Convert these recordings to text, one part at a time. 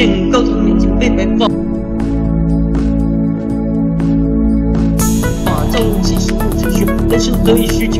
高告诉民警被埋没法证及时止损人生得意须尽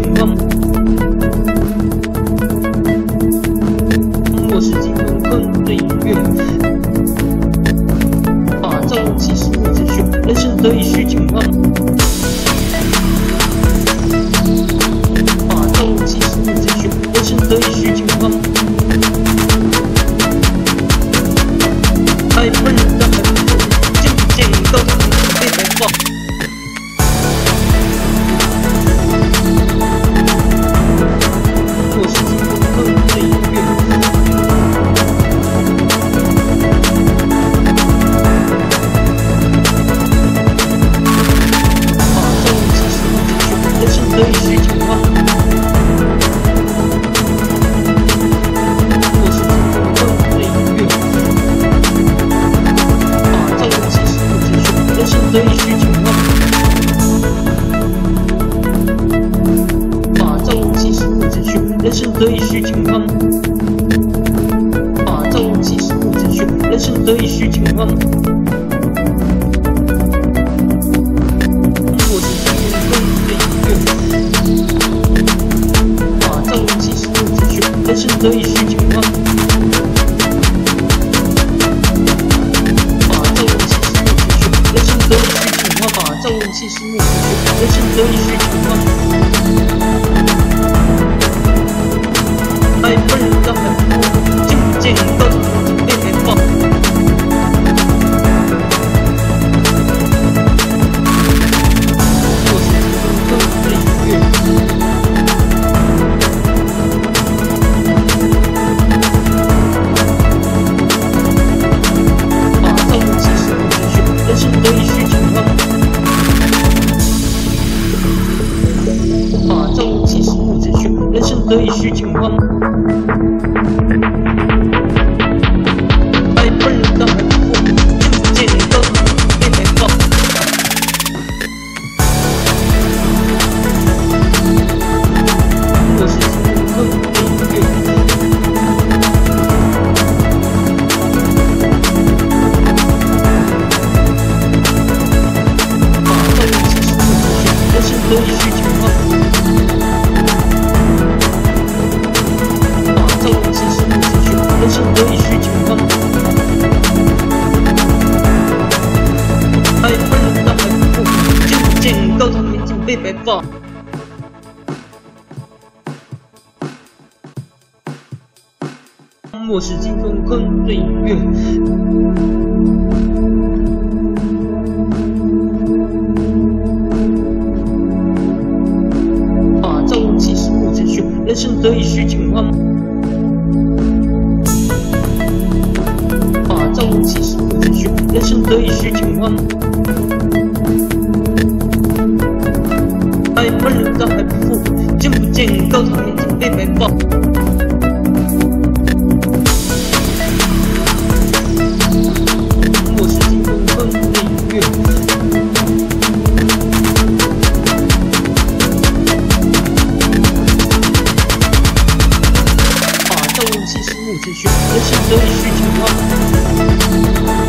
得意须尽欢。我是金风的音乐。打造气势不自炫，人生得意须尽欢。打造气势不自炫，人生得意须尽欢。打造气势不自炫，人生得意须尽欢。爱笨人的很多，见不见高炫，人生得堂民警被白放。我是金风哼的音乐。打造气势不自炫，人生得意须尽欢。打造气势不自炫，人生得意须尽欢。Если еще, если еще, еще, еще,